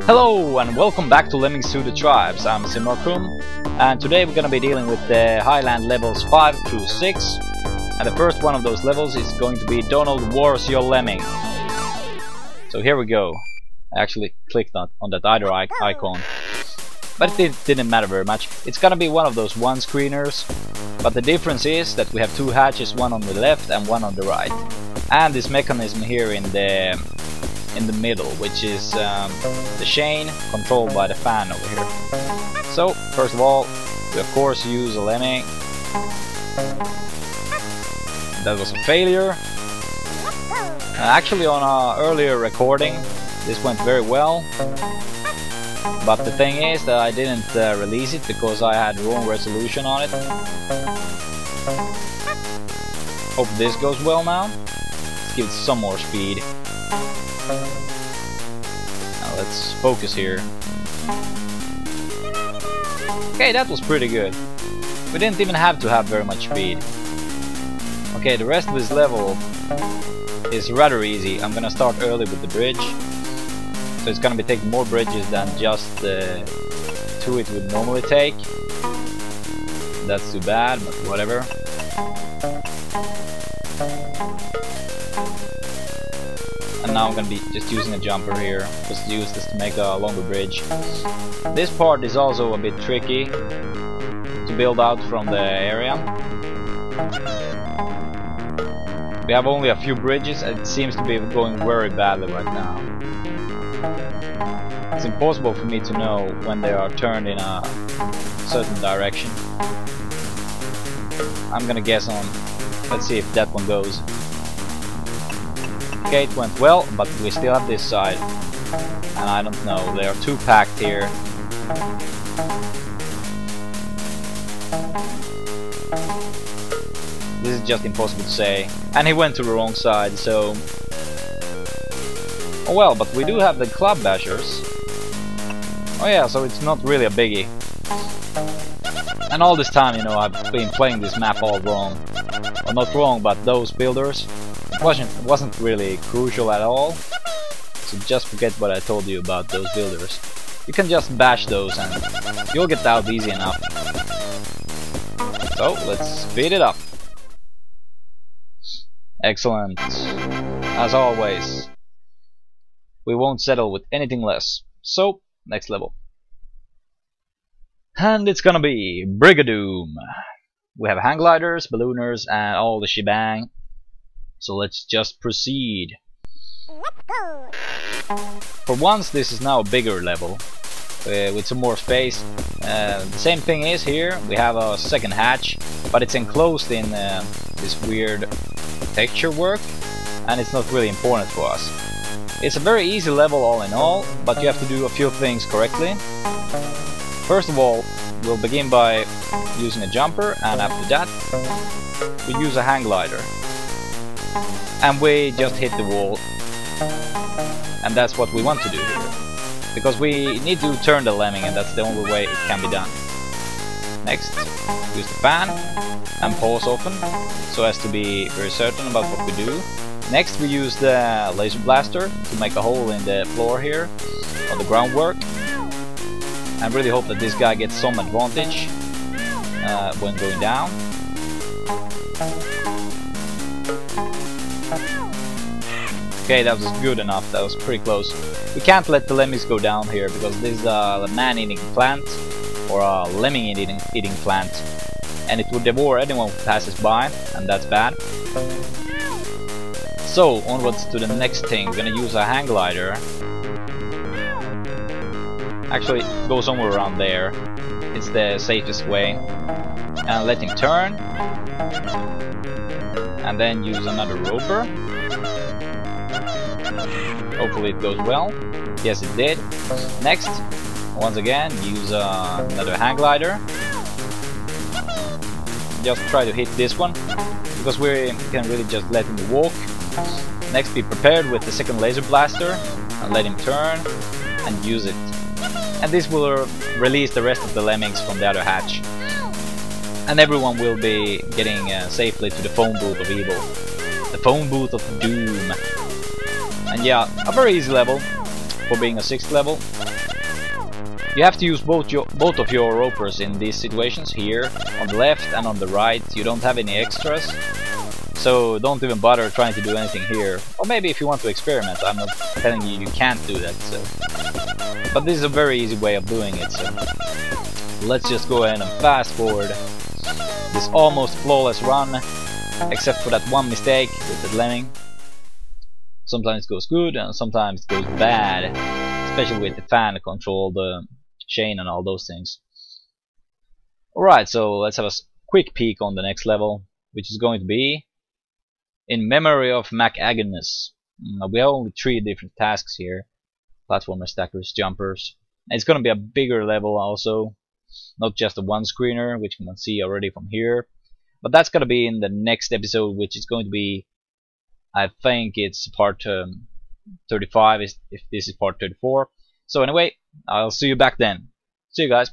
Hello and welcome back to Lemmings 2 the Tribes. I'm Simorkrum and today we're gonna be dealing with the Highland levels 5 through 6 and the first one of those levels is going to be Donald Wars Your Lemming. So here we go. I actually clicked on, on that either icon but it didn't matter very much. It's gonna be one of those one screeners but the difference is that we have two hatches, one on the left and one on the right. And this mechanism here in the in the middle, which is um, the chain controlled by the fan over here. So, first of all, we of course use a lemming. That was a failure. Uh, actually, on our earlier recording, this went very well. But the thing is that I didn't uh, release it because I had wrong resolution on it. Hope this goes well now. Let's give it some more speed. Now let's focus here. Okay, that was pretty good. We didn't even have to have very much speed. Okay, the rest of this level is rather easy. I'm gonna start early with the bridge. So it's gonna be taking more bridges than just uh, two it would normally take. That's too bad, but whatever. Now I'm gonna be just using a jumper here just use this to make a longer bridge. This part is also a bit tricky to build out from the area. We have only a few bridges and it seems to be going very badly right now. It's impossible for me to know when they are turned in a certain direction. I'm gonna guess on let's see if that one goes gate went well, but we still have this side. And I don't know, they are too packed here. This is just impossible to say. And he went to the wrong side, so... Oh well, but we do have the Club Bashers. Oh yeah, so it's not really a biggie. And all this time, you know, I've been playing this map all wrong. Well, not wrong, but those builders wasn't wasn't really crucial at all. So just forget what I told you about those builders. You can just bash those and you'll get out easy enough. So let's speed it up. Excellent. As always. We won't settle with anything less. So, next level. And it's gonna be Brigadoon. We have hang gliders, ballooners, and all the shebang. So let's just proceed. For once this is now a bigger level uh, with some more space. Uh, the same thing is here, we have a second hatch but it's enclosed in uh, this weird texture work and it's not really important for us. It's a very easy level all in all, but you have to do a few things correctly. First of all, we'll begin by using a jumper and after that we use a hang glider and we just hit the wall. And that's what we want to do here. Because we need to turn the lemming and that's the only way it can be done. Next use the fan and pause often so as to be very certain about what we do. Next we use the laser blaster to make a hole in the floor here on the groundwork. And really hope that this guy gets some advantage uh, when going down Okay, that was good enough, that was pretty close. We can't let the lemmings go down here, because this is a man-eating plant, or a lemming-eating eating plant, and it would devour anyone who passes by, and that's bad. So, onwards to the next thing, we're gonna use a hang glider. Actually, go somewhere around there. It's the safest way. And let him turn. And then use another roper. Hopefully it goes well. Yes, it did. Next, once again, use uh, another hang glider. Just try to hit this one, because we can really just let him walk. Next, be prepared with the second laser blaster, and let him turn, and use it. And this will release the rest of the lemmings from the other hatch. And everyone will be getting uh, safely to the phone booth of evil. The phone booth of doom. And yeah, a very easy level. for being a 6th level. You have to use both your both of your ropers in these situations here on the left and on the right. You don't have any extras. So don't even bother trying to do anything here. Or maybe if you want to experiment, I'm not telling you you can't do that. So. But this is a very easy way of doing it. So let's just go ahead and fast forward this almost flawless run, except for that one mistake with the lemming. Sometimes goes good and sometimes goes bad, especially with the fan control, the chain and all those things. Alright, so let's have a quick peek on the next level, which is going to be in memory of Mac Agnes. We have only three different tasks here. platformer stackers, jumpers. And it's going to be a bigger level also. Not just a one screener, which you can see already from here. But that's going to be in the next episode, which is going to be, I think it's part um, 35, if this is part 34. So anyway, I'll see you back then. See you guys.